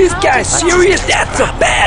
this guy serious? That's a bad,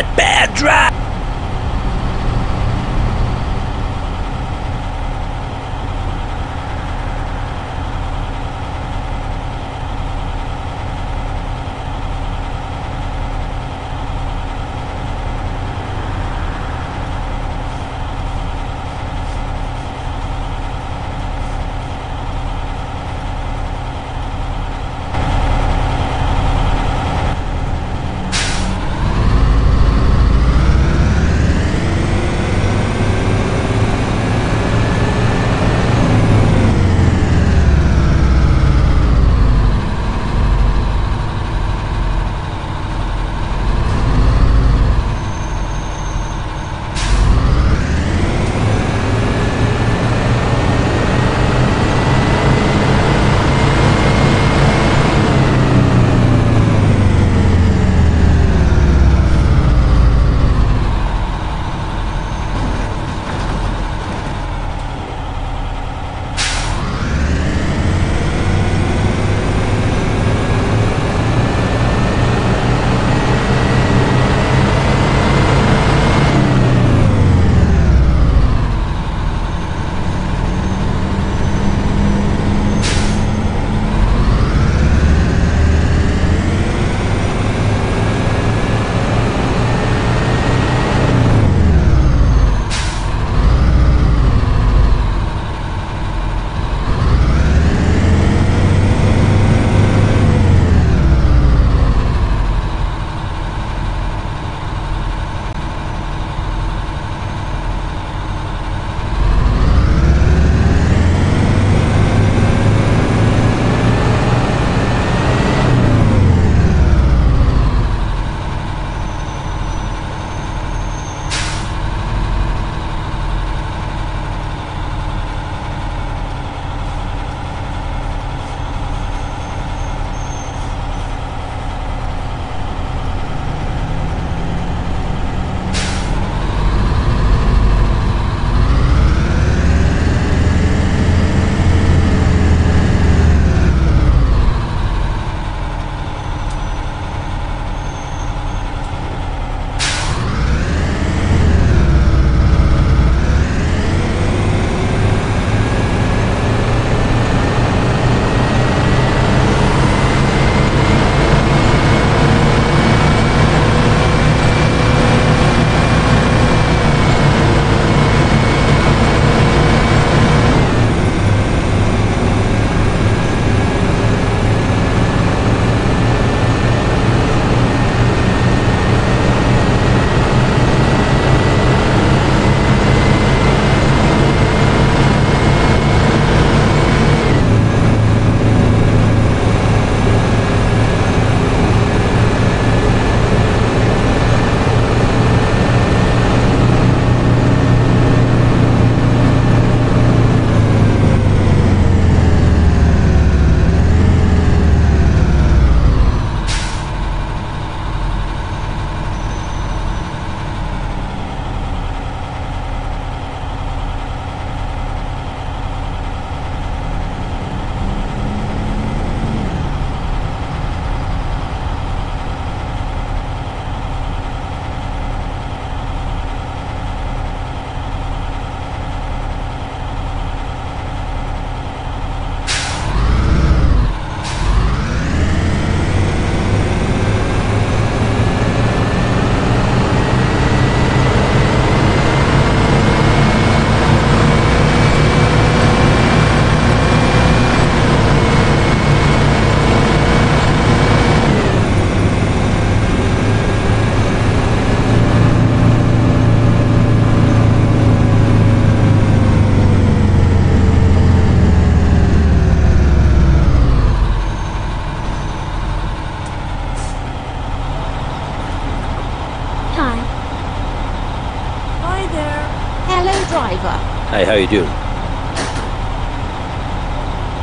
how you doing?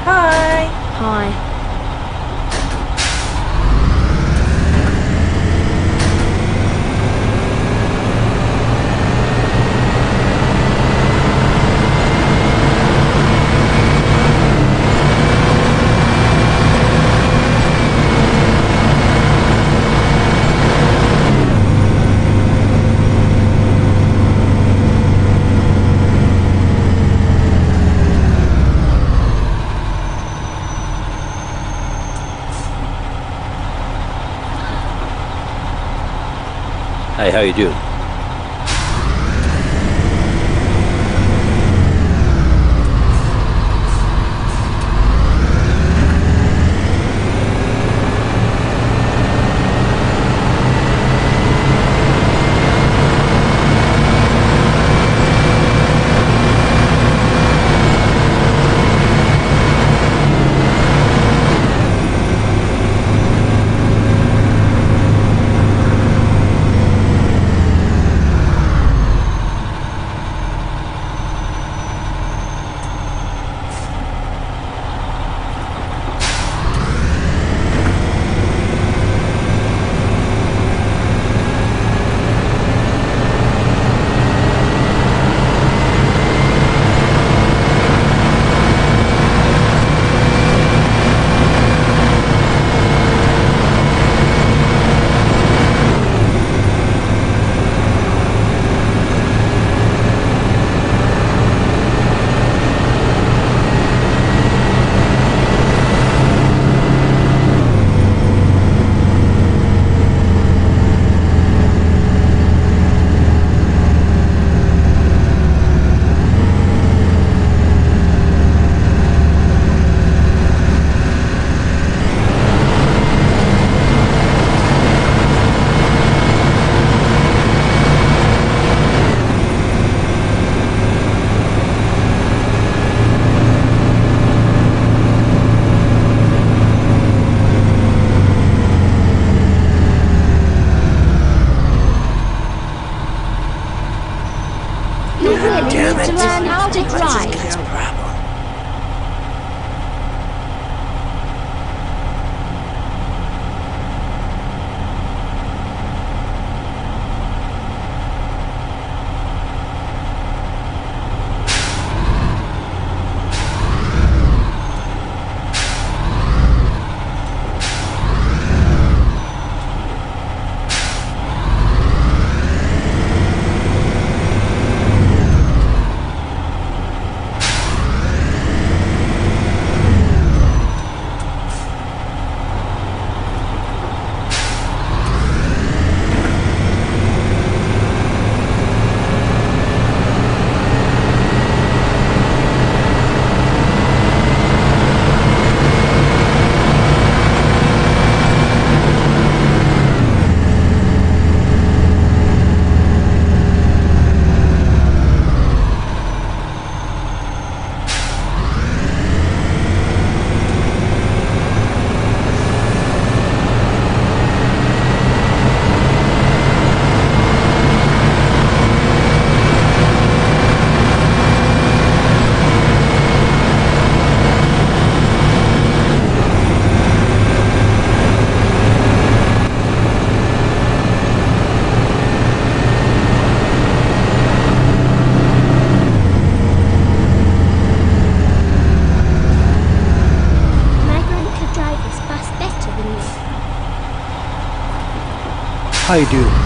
Hi. Hi. How you doing? You doing?